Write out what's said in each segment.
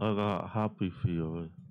I got happy feel. eh.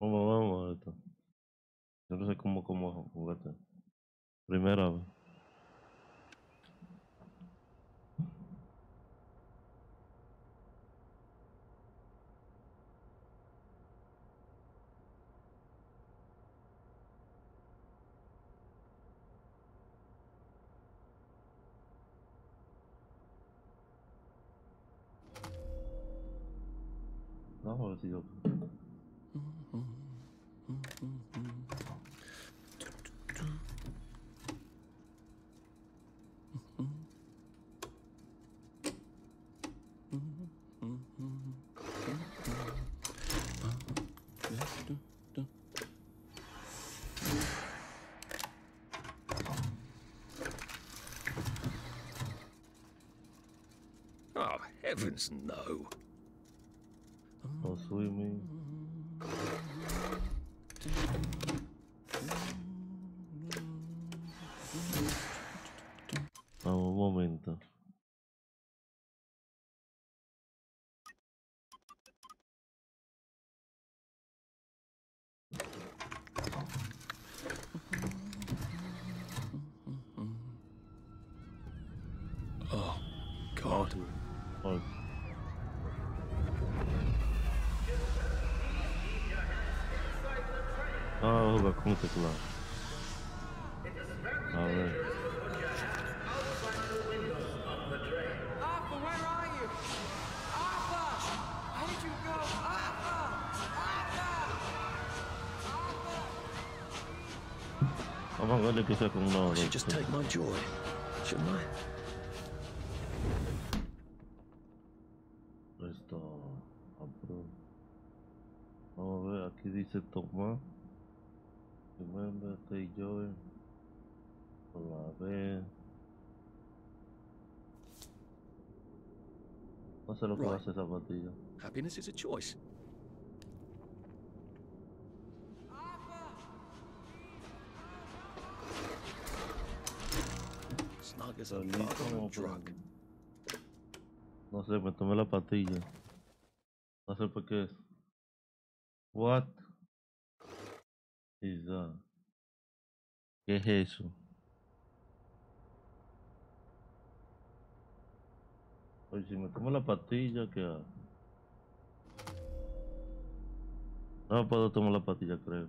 Vamos, vamos, esto. Yo no sé cómo, cómo jugaste. Primera vez. Ver si yo. Oh, heavens no. Oh, no swimming. Go? Arthur! Arthur! Vamos a verle que sea con una I hora. should just take my joy, shouldn't I? La B. No sé lo que va a hacer esa. Happiness is a choice. Snug a a drug. por- No sé, me tomé la patilla. No sé por qué. What is that? ¿Qué es eso? Oye, si me tomo la patilla, ¿qué hago? No puedo tomar la patilla, creo.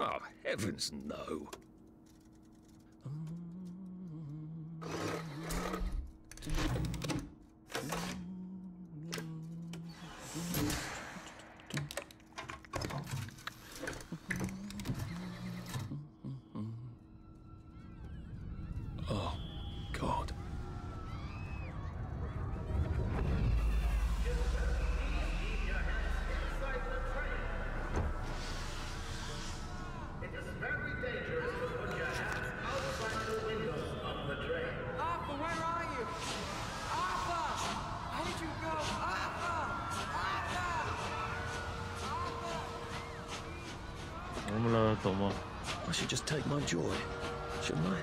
Oh, heavens no. Should just take my joy, shouldn't I?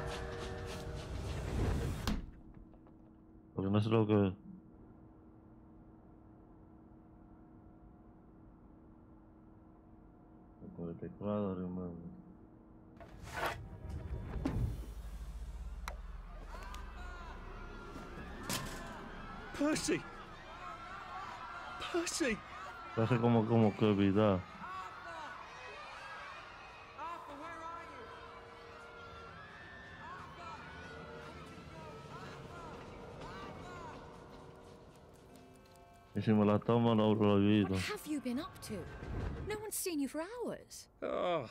Porque no sé lo que. El teclado, hermano. Percy! Percy! Como, como que olvidar. What have you been up to? No one's seen you for hours. Ah,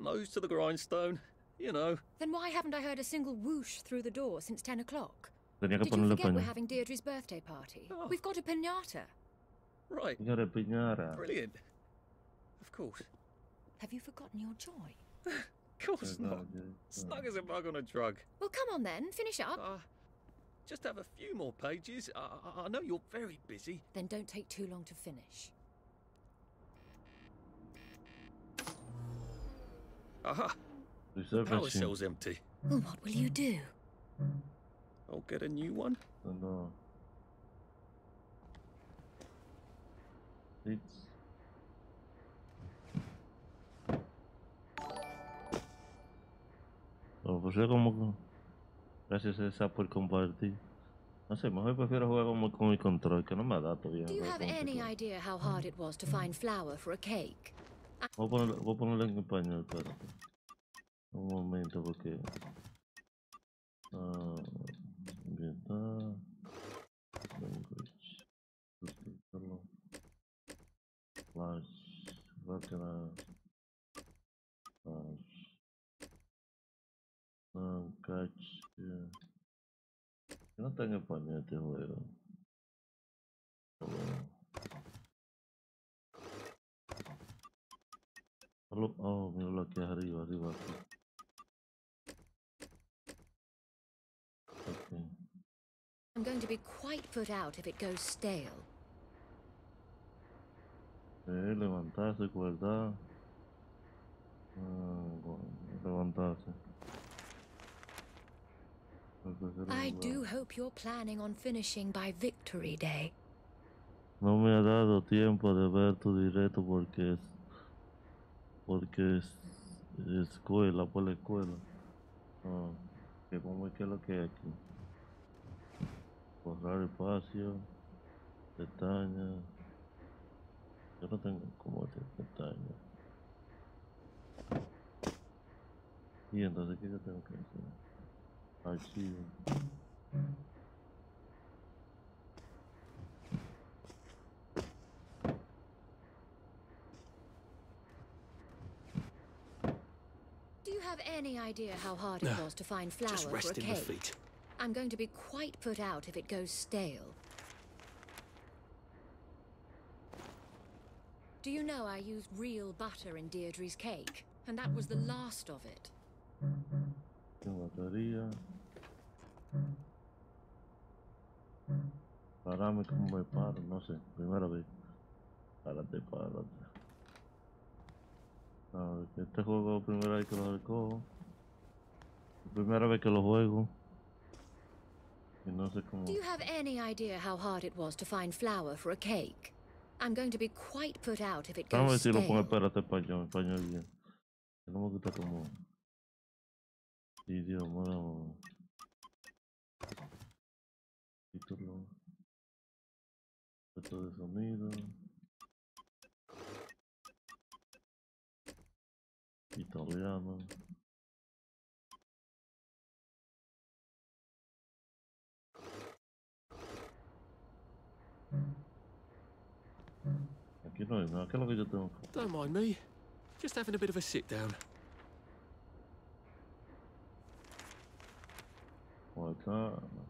nose to the grindstone, you know. Then why haven't I heard a single whoosh through the door since 10 o'clock? Did you ponerle forget we're having Deirdre's birthday party? Oh. We've got a pinata. Right, Señora piñata. brilliant. Of course. Have you forgotten your joy? Of course not. Snug as a bug on a drug. Well, come on then, finish up. Uh, just have a few more pages. I, I- I know you're very busy. Then don't take too long to finish. Aha, The power Reserve cell's empty. Well, what will you do? I'll get a new one. No. It's. Pero pues yo como que- Gracias esa por compartir. No sé, mejor prefiero jugar con, con mi control, que no me da todavía. Do you have el any idea how hard it was to find flour for a cake? Voy a ponerle, voy a ponerle en español, espérate. Un momento, porque. Ah, ambiental. Language. Subtítulo. Flash. Background. Flash. Ah, catch. No está en español este juego. Bueno. Solo- Oh, míralo aquí arriba, arriba. Aquí. Ok. I'm going to be quite put out if it goes stale. Eh, levantarse, guardar. Ah, gu- levantarse. I do hope you're planning on finishing by Victory Day. No me ha dado tiempo de ver tu directo porque es porque es, es escuela por la escuela. Ah, que como es que es lo que hay aquí. Borrar espacio, pestañas. Yo no tengo como de pestañas. Y entonces, ¿qué yo tengo que hacer? Archivo. Do you have any idea how hard it No, was to find flour Just for a resting my cake? feet. I'm going to be quite put out if it goes stale. Do you know I used real butter in Deirdre's cake? And that was the last of it. Sin batería. Parame como me paro, no sé. Primera vez. Párate, párate. A ver, este juego primera vez que lo recojo. Primera vez que lo juego. Y no sé cómo. Do you have any idea how hard it was to find flour for a cake? I'm going to be quite put out if it Vamos a ver goes si lo pongo stale. espérate español, español bien. No me gusta como. Idioma. Efecto de sonido. Italiano. Aquí no hay nada. ¿Qué es lo que yo tengo que Don't mind me. Just having a bit of a sit down. Me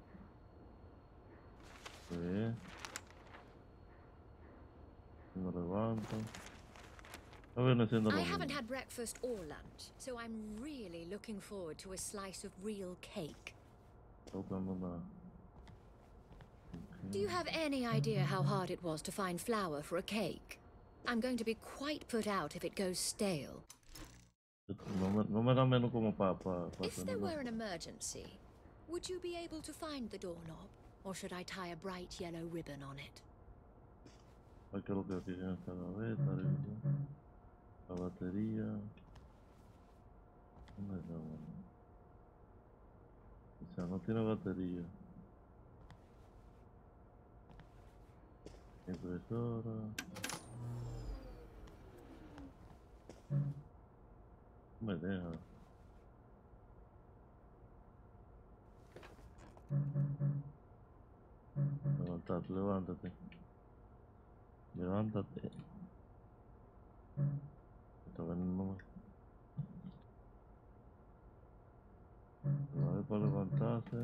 viene I haven't had breakfast or lunch, so I'm really looking forward to a slice of real cake. Do you have any idea how hard it was to find flour for a cake? I'm going to be quite put out if it goes stale. No me, no me da menos como para pa, pa If there were an emergency, would you be able to find the doorknob? Or should I tie a bright yellow ribbon on it? Gaveta, revisión. la batería. ¿Dónde está, mano? O sea, no tiene batería. Impresora. Me deja. Levántate, levántate. Levántate. Está más. A ver para levantarse.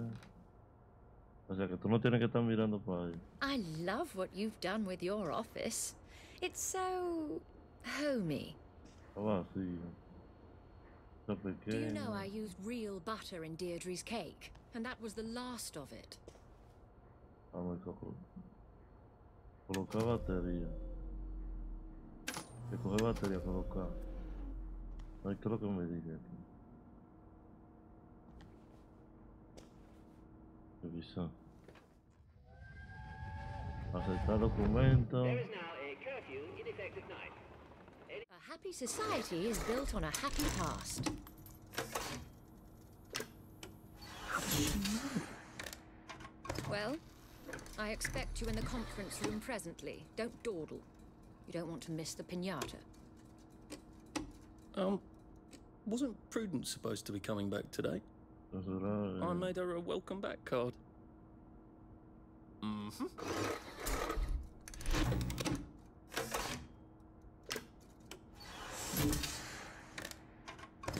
O sea que tú no tienes que estar mirando para ahí. I love what you've done with your office. It's so homey. Vacío. Está Do you know I used real butter in Deirdre's cake? And that was the last of it. Vamos a colo- colocar batería. Que coge batería, colocar. Ay, ¿qué es lo que me dice aquí? Revisar. Aceptar documento. There is now a curfew in effect at night. A happy society is built on a happy past. Well, I expect you in the conference room presently. Don't dawdle. You don't want to miss the pinata. Um, wasn't Prudence supposed to be coming back today? I made her a welcome back card. Mm-hmm.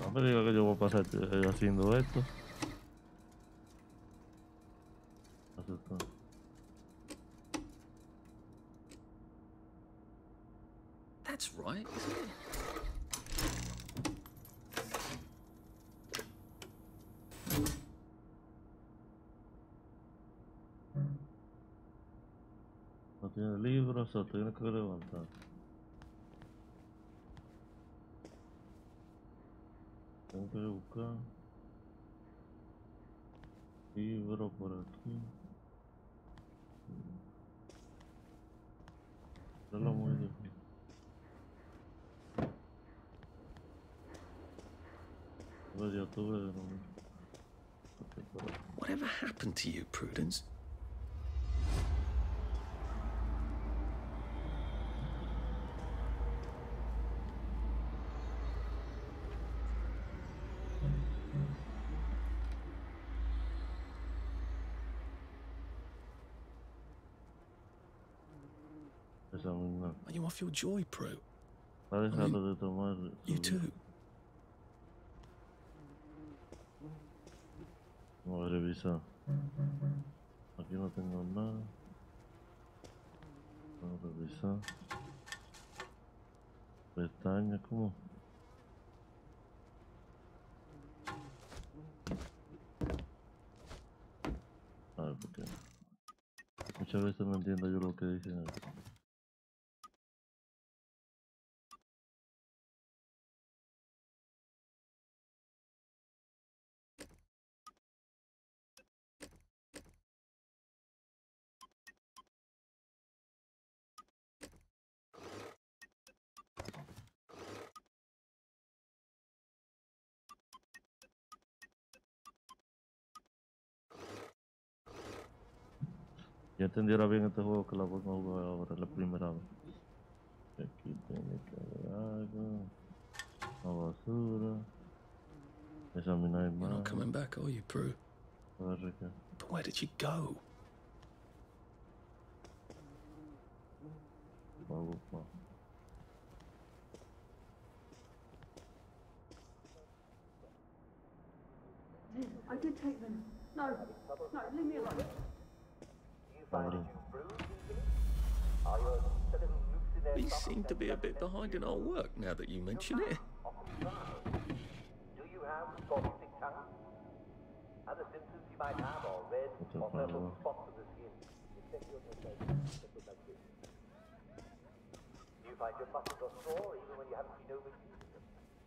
No me diga que yo voy a pasar haciendo esto. Aceptar. That's right, isn't it? No tiene libros, o tiene que levantar. Tengo que buscar. Libro por aquí. Es lo muy difícil. Pues ya tuve lo mismo. Ok, por aquí. Whatever happened to you, Prudence? Esa misma. Are you off your joy, Prue? Va a dejarlo de tomar. You too. Vamos a revisar. Aquí no tengo nada. Vamos a revisar. Pestañas, ¿cómo? A ver, porque muchas veces no entiendo yo lo que dicen. aquí. Ya entendiera bien este juego que la pongo a jugar ahora, la primera vez. Aquí tiene que haber algo. La basura. Examinar You're más. not coming back, are you, Prue? A ver. But where did she go? Va a. I did take them. No, no, leave me alone. Abre. We seem to be a bit behind in our work now that you mention it. Do you have polycystic tongue? Other symptoms you might have are red or purple spots on the skin. Check your nose. Check your like this. Do you find your muscles are sore even when you haven't been overusing them?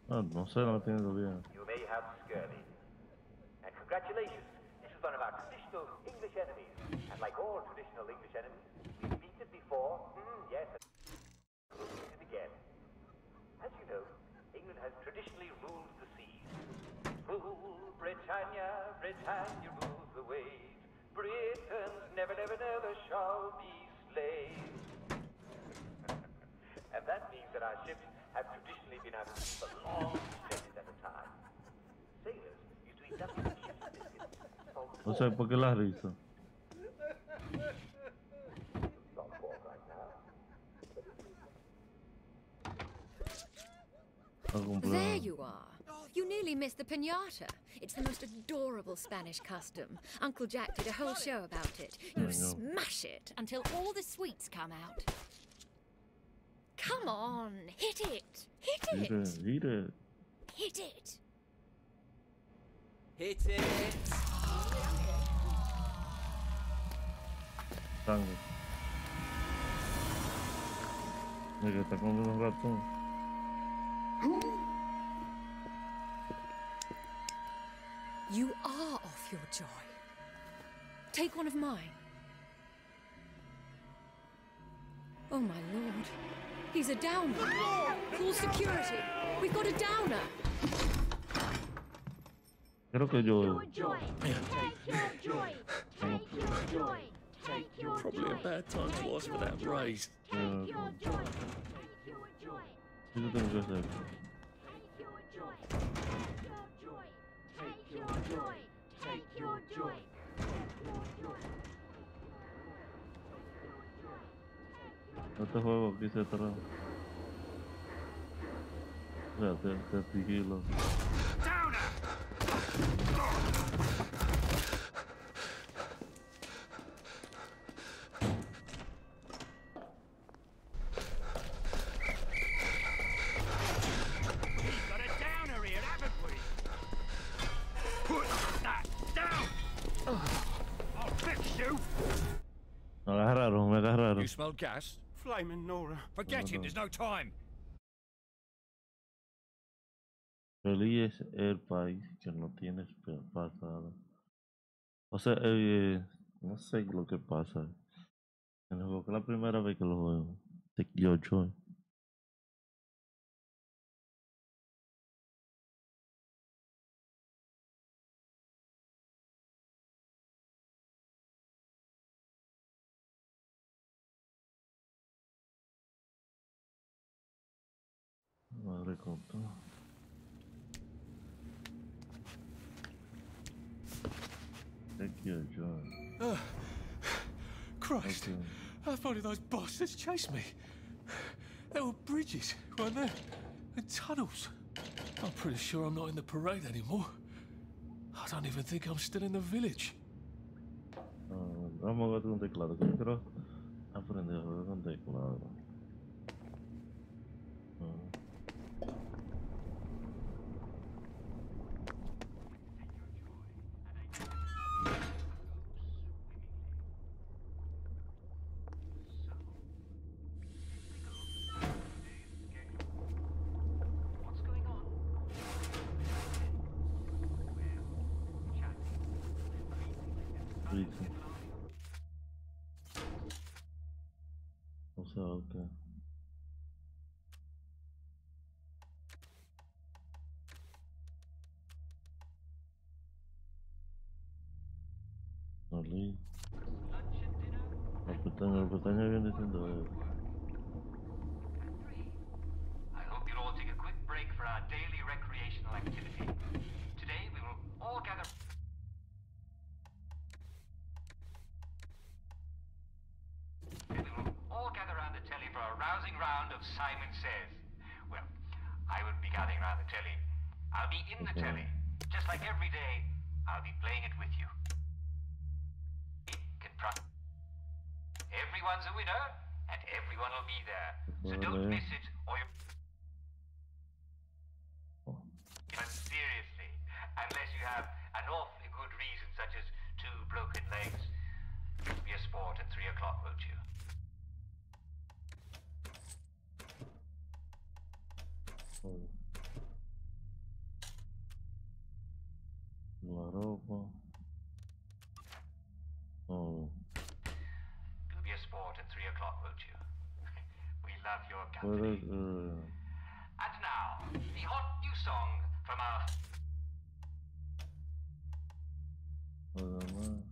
Ah, no sé, no lo entiendo. You may have scurvy. And congratulations, this is one of our traditional English enemies. And like all traditional English enemies, we've beaten before. Mm, yes, and beat again. As you know, England has traditionally ruled the seas. Rule Britannia, Britannia rules the waves. Britons never, never, never shall be slaves. and that means that our ships have traditionally been out at for long stretches at a time. Sailors used to eat nothing but ship's biscuits. salt No sé por qué la risa. Not pork right now. No compré Oh, there you are. You nearly missed the pinata. It's the most adorable Spanish custom. Uncle Jack did a whole show about it. You I smash it until all the sweets come out. Come on, hit it. Hit Eat it. it, eat it. Hit it. Hit it! Sangre. Mira que está comiendo un ratón. You are off your joy. Take one of mine. Oh, my lord. He's a downer. Call security. We've got a downer. Creo que yo. joy. Take your joy. Take your joy. Take time to ask for that raise. eh, Take your joy. Take your joy. ¿Qué yo tengo que hacer? Take your joy. Take your joy. Take your joy. Take your joy. Este juego aquí se trata. O sea, te, te sigilo. Got smell gas? Flaming Nora. Forget him, there's no time. Feliz es el país que no tiene espe- pasado. O sea, eh, no sé lo que pasa. En el juego que es la primera vez que lo juego. Te yo joy. Madre todo. Take your joy. Christ. Okay. How far did those bastards chased me? There were bridges, weren't there? And tunnels. I'm pretty sure I'm not in the parade anymore. I don't even think I'm still in the village. Ah, vamos a jugar con teclado. que Yo quiero aprender a teclado. Ah. ali. As montanhas, as montanhas vendem company. que. And now, the hot new song from our Además.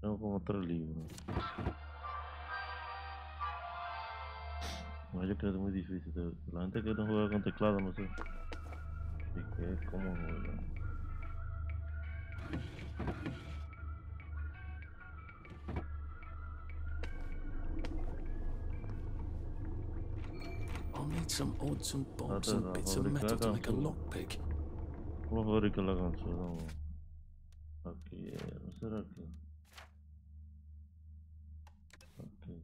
Tengo como tres libros. No, yo creo que es muy difícil. La gente que no juega con teclado, no sé. Y que es como juega. Some odds and bobs and bits of metal to make a lockpick. ¿Cómo fabrica la canción? Aquí, ¿no será que? Okay.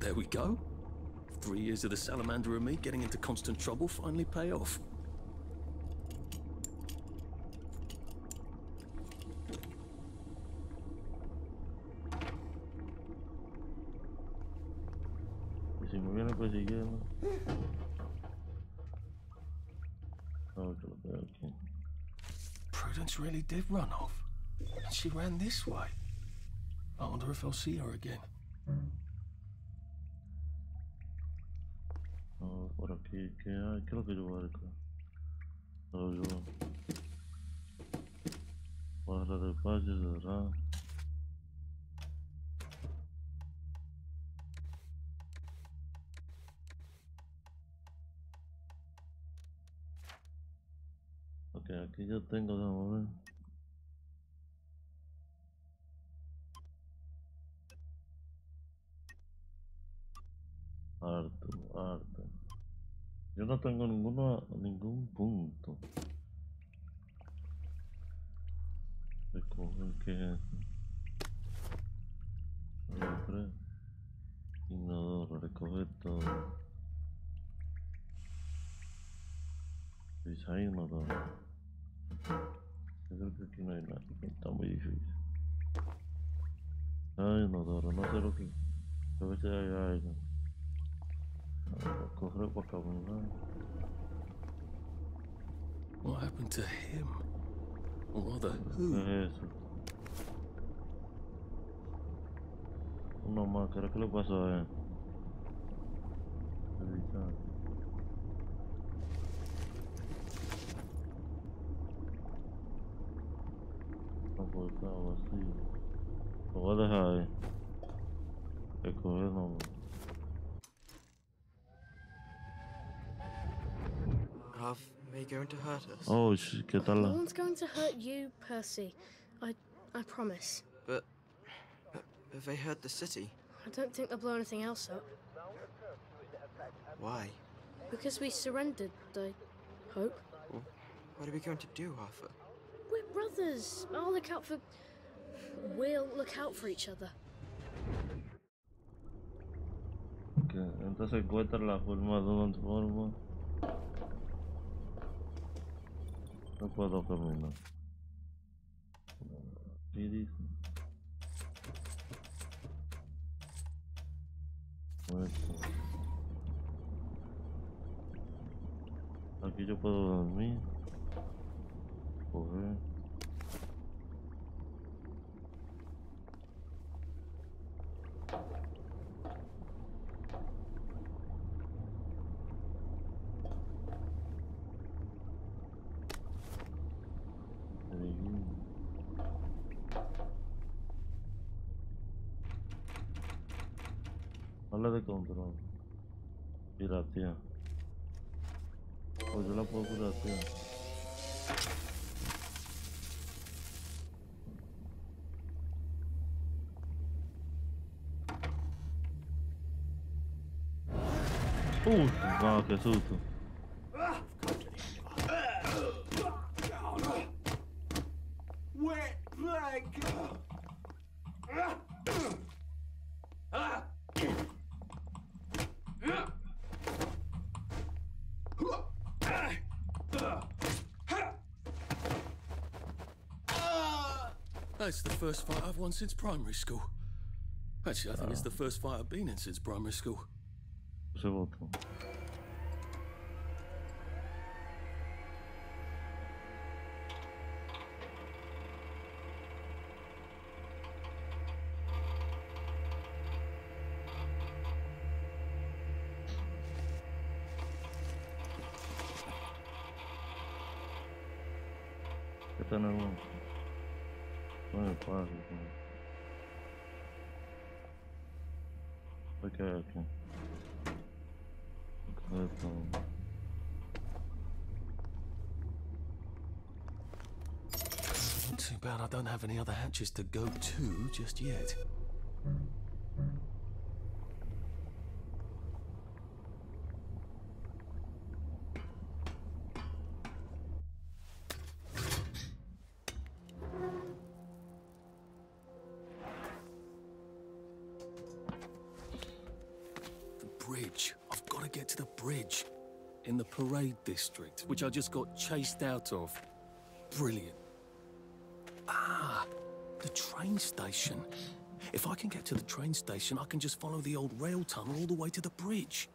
There we go. Three years of the salamander and me getting into constant trouble finally pay off. Y si me vienen persiguiendo. A ver qué lo veo aquí. Prudence really did run off. And she ran this way. I wonder if I'll see her again. A ver, por aquí, ¿qué hay? ¿Qué es lo Aquí yo tengo, déjame ver. Harto, harto. Yo no tengo ninguno, ningún punto. Recoger qué es tres. Inodoro, recoger todo. Design inodoro. Yo creo que aquí no hay nada, que está muy difícil. Ay, inodoro, no sé lo que. A veces hay algo. Correr para caminar. What happened to him? Or rather, ¿Qué who? es eso? Una máscara, ¿qué le pasó a él? Revisar. No puede estar vacío. Lo voy a dejar ahí. Escoger no. Are they going to hurt us? Oh, sh- ¿qué tal? No la- one's going to hurt you, Percy. I, I promise. But, but have they hurt the city? I don't think they'll blow anything else up. Why? Because we surrendered, I hope. Well, what are we going to do, Arthur? Brothers. I'll look out for. We'll look out for each other. Ok, entonces encuentra la forma de una forma. No puedo caminar. Aquí dice. Aquí yo puedo dormir. Coger. Habla de control. Piratea. Pues yo la puedo piratear. Uh, wow, qué susto. That's the first fight I've won since primary school. Actually, I think it's ah. the first fight I've been in since primary school. Ese voto. ¿Qué tenemos? No me pasa. Ok, ok. Correcto. Too bad I don't have any other hatches to go to just yet. The bridge. I've got to get to the bridge. In the parade district, which I just got chased out of. Brilliant. Train station. If I can get to the train station, I can just follow the old rail tunnel all the way to the bridge.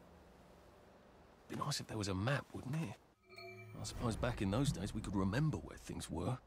Be nice if there was a map, wouldn't it? I suppose back in those days we could remember where things were.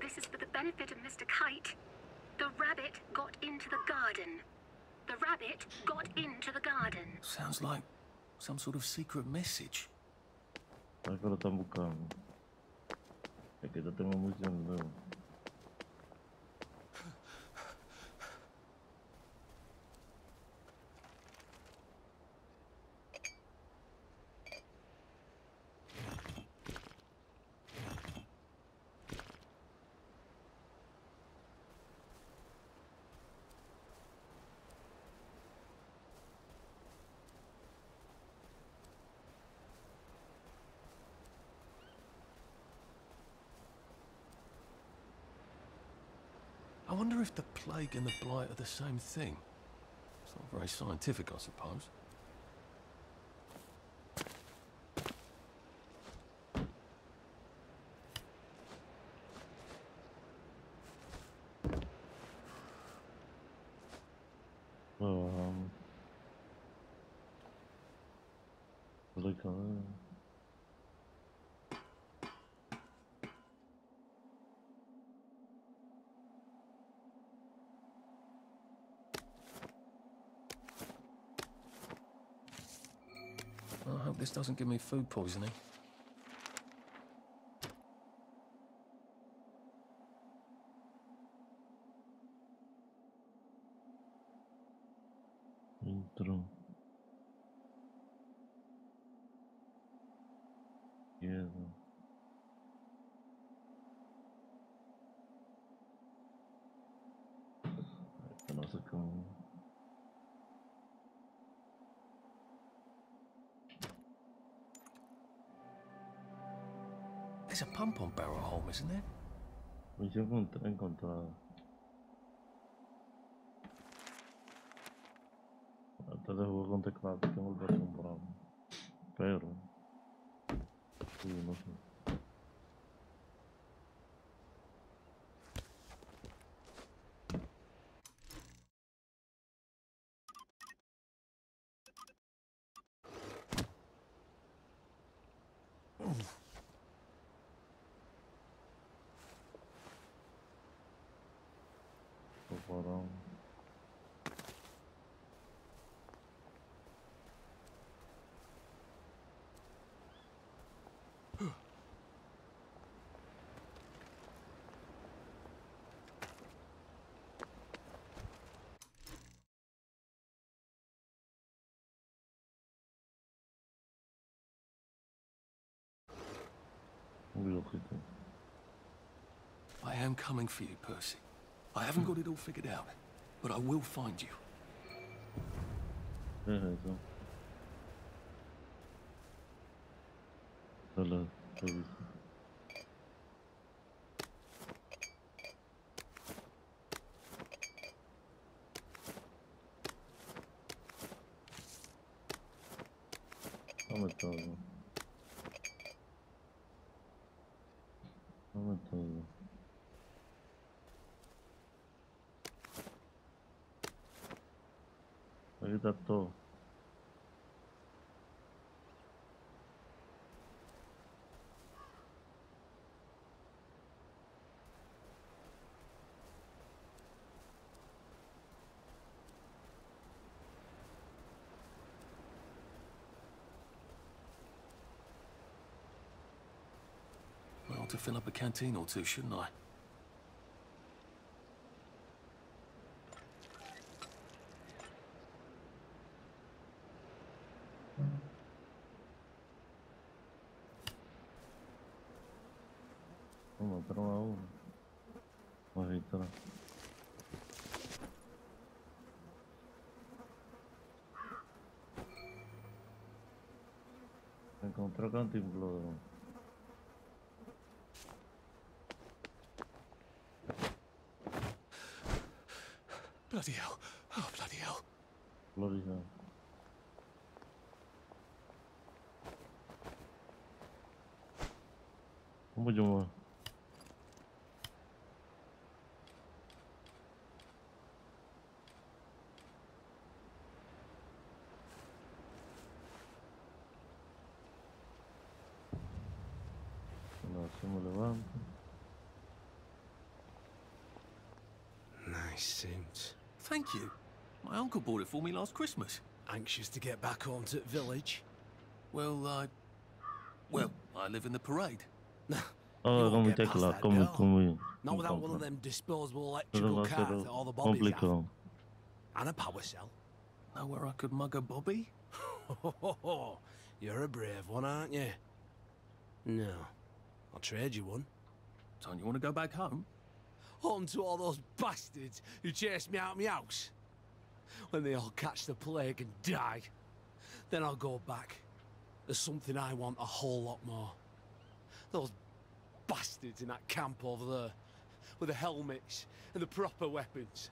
This is for the benefit of Mr. Kite. The rabbit got into the garden. The rabbit got into the garden. Sounds like some sort of secret message. ¿Sabes que lo están buscando? Es que yo tengo wonder if the plague and the blight are the same thing. It's not very scientific, I suppose. Um, look on. I hope this doesn't give me food poisoning. Intro. Izquierda. Esto no sé cómo. There's a pump on Barrel Home, isn't there? Contra- encontrada. Antes de jugar con teclado tengo que acostumbrarme. Pero. Sí, no sé. I am coming for you, Percy. I haven't got it all figured out, but I will find you. ¿Qué es eso? Solo reviso. Dame Todo. I ought to fill up a canteen or two, shouldn't I? Vamos, mataron a uno. Vamos a evitar. Encontró cantimplora. Bloody hell. Oh, bloody hell. Gloria. ¿Cómo yo? No, Nice suit. Thank you. My uncle bought it for me last Christmas. Anxious to get back home to the village? Well, I... Well, I live in the parade. Ahora como get past tecla, that como, girl. como. Not without one of them disposable electrical Pero cars that all the bobbies have. complicado. And a power cell. Know where I could mug a bobby? You're a brave one, aren't you? No. I'll trade you one. Don't you want to go back home? Home to all those bastards who chased me out of my house. When they all catch the plague and die, then I'll go back. There's something I want a whole lot more. Those bastards in that camp over there, with the helmets and the proper weapons.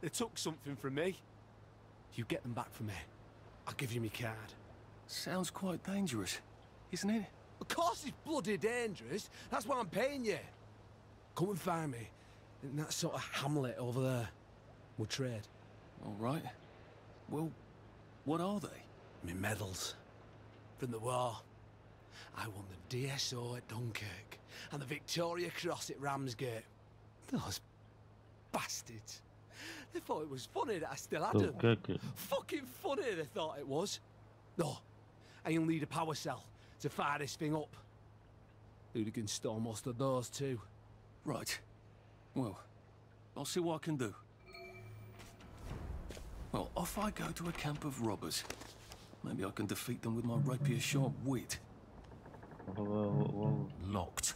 They took something from me. You get them back for me. I'll give you my card. Sounds quite dangerous, isn't it? Of course it's bloody dangerous. That's why I'm paying you. Come and find me in that sort of hamlet over there. We'll trade. All right. Well, what are they? Me medals. From the war. I won the DSO at Dunkirk and the Victoria Cross at Ramsgate. Those bastards. They thought it was funny that I still had Oh, them. ¿qué, qué? Fucking funny they thought it was. No, I only need a power cell to fire this thing up. Hooligan stole most of those too. Right. Well, I'll see what I can do. Well, off I go to a camp of robbers. Maybe I can defeat them with my rapier sharp wit. Whoa, whoa, whoa. Locked.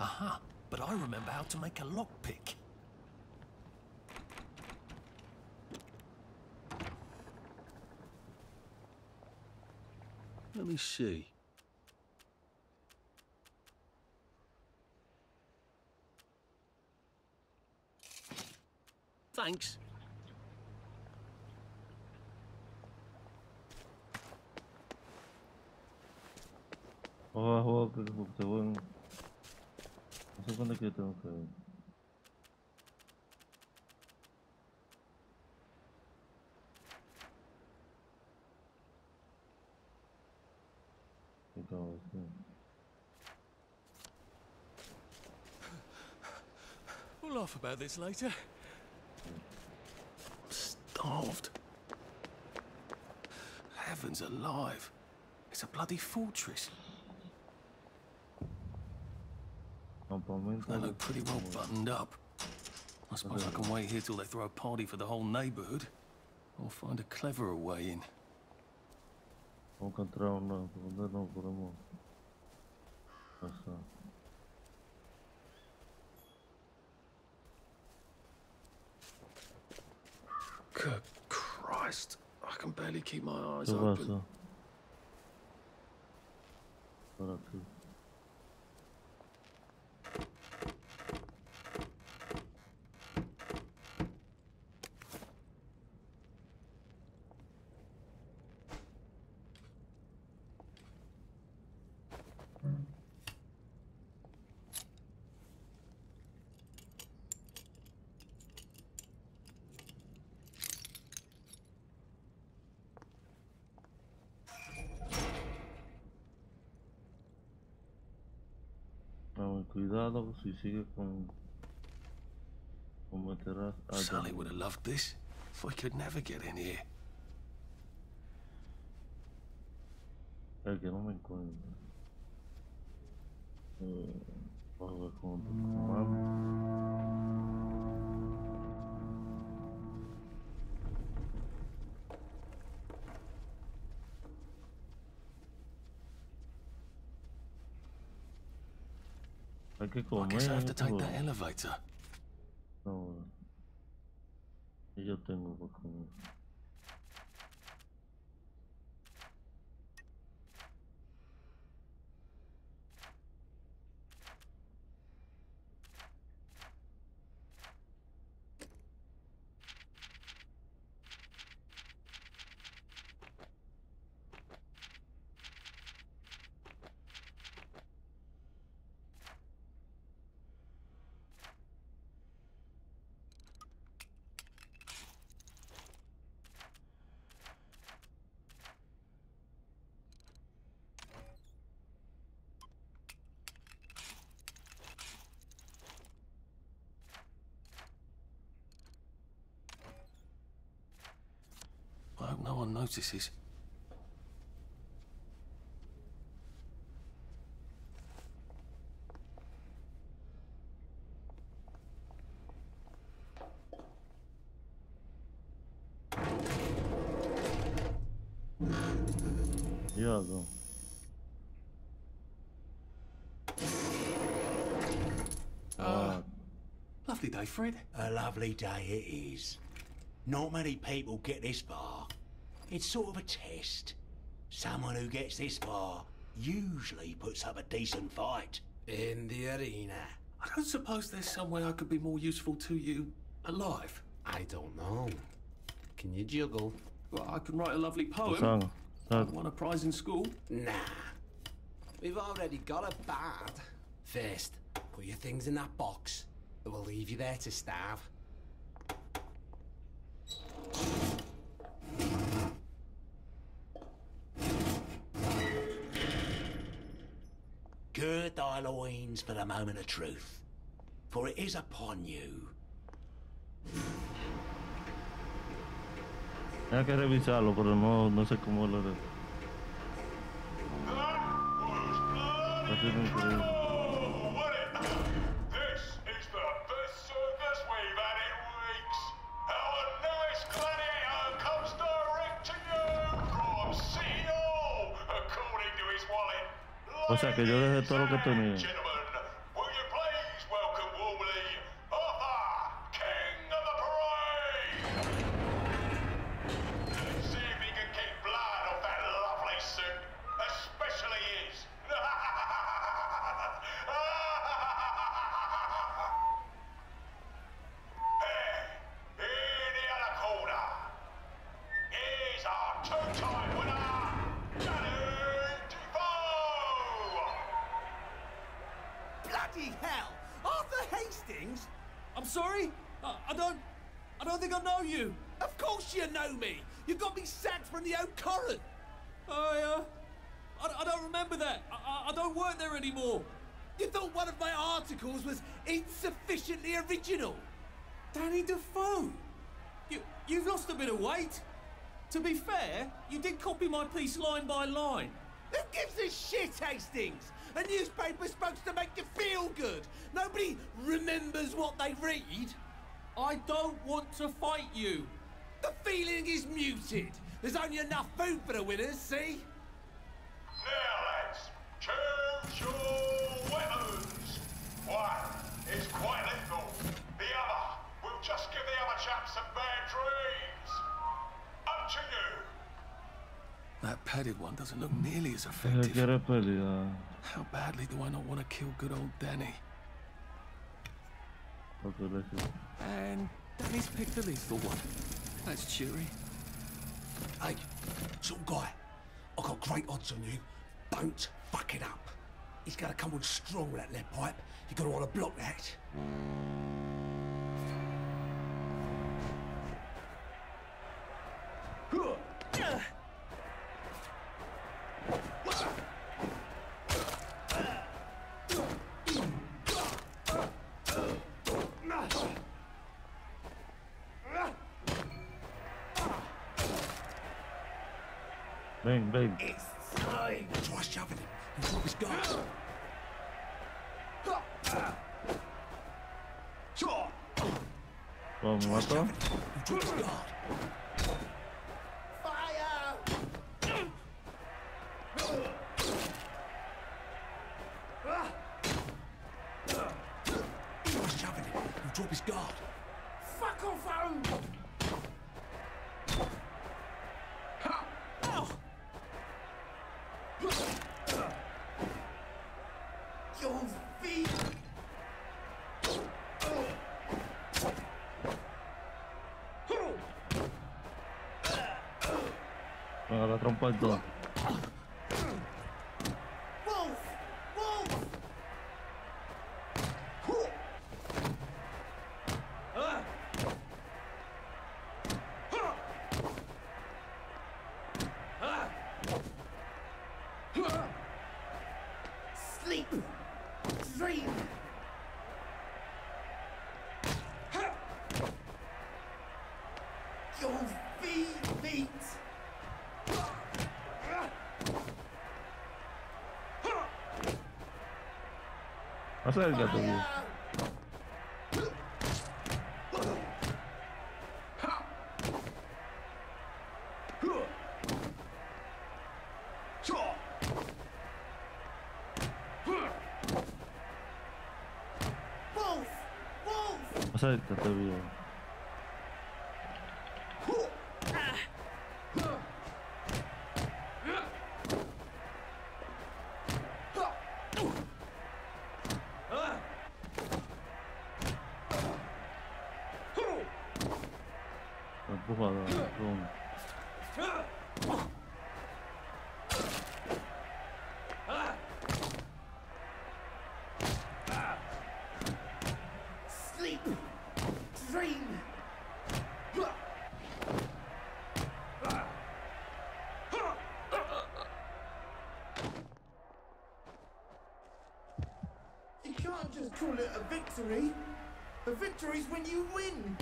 Aha, but I remember how to make a lockpick. Let me see. Thanks. Juega, juega, que que te jueguen. No sé cuándo es que tengo que. ¿Qué acabo de hacer? We'll laugh about this later. Starved. Heavens alive. It's a bloody fortress. They look pretty well buttoned up. I suppose I can wait here till they throw a party for the whole neighborhood. Or find a cleverer way in. Vamos a encontrar una. ¿Por dónde no Christ. I can barely keep my eyes ¿Qué open. Para tú. Vamos, cuidado si sigue con. con. Sally would have loved this. If we could never get in here. Que no me encuentro. Eh, I guess I have to take that elevator. No. Yo tengo que one notices. Diablo. Uh, lovely day, Fred. A lovely day it is. Not many people get this far. It's sort of a test. Someone who gets this far usually puts up a decent fight. In the arena. I don't suppose there's some way I could be more useful to you alive. I don't know. Can you juggle? Well, I can write a lovely poem. Pasang. I uh, won a prize in school. Nah. We've already got a bad. First, put your things in that box. It will leave you there to starve. Gird thy loins for the moment of truth, for it is upon you. Hay que revisarlo, pero no, no sé cómo lo haré. Ha sido increíble. Sea que yo dejé todo lo que tenía. Work there anymore. You thought one of my articles was insufficiently original? Danny Defoe? You, you've lost a bit of weight. To be fair, you did copy my piece line by line. Who gives a shit, Hastings? A newspaper's supposed to make you feel good. Nobody remembers what they read. I don't want to fight you. The feeling is muted. There's only enough food for the winners, see? Now, one That padded one doesn't look nearly as effective. Yeah. How badly do I not want to kill good old Danny? And Danny's picked the lethal one. That's cheery. Hey, some guy, I got great odds on you. Don't fuck it up. He's got to come on strong with that lead pipe. You're gonna want to block that. Ven, ven. Try shoving him. Vamos matar. Acércate, tío. Wolf! Wolf! Acércate, bien. Empujado. Pum. Sleep! Dream! You can't just call it a victory. is when you win.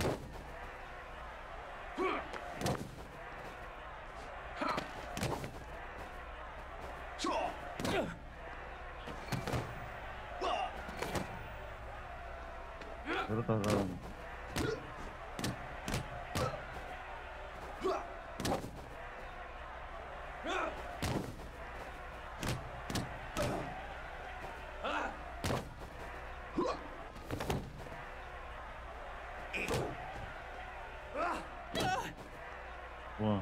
Pero está raro. Wow.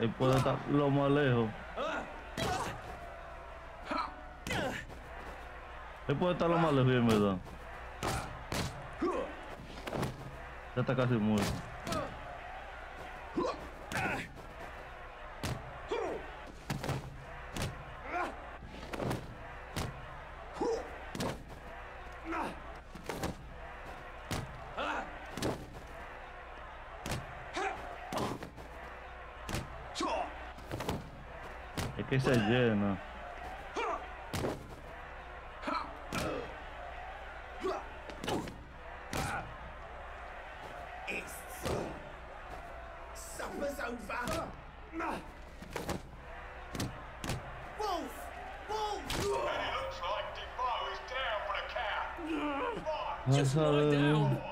él puede estar lo más lejos. Él puede estar lo más lejos, en verdad. Ya está casi muerto. się dzieje, no. Wolf! Wolf! Just lie down!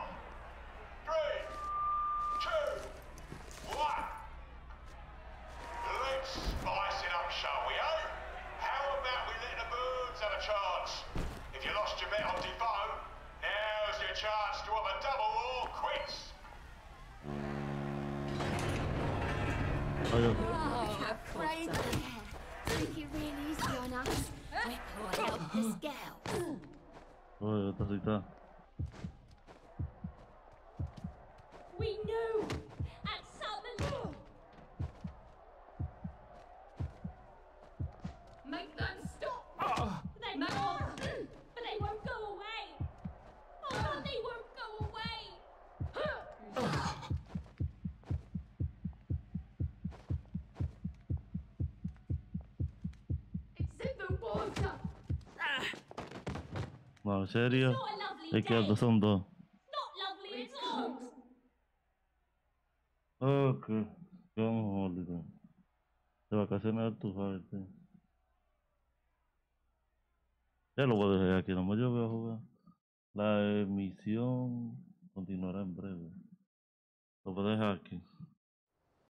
serio?